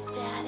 Step.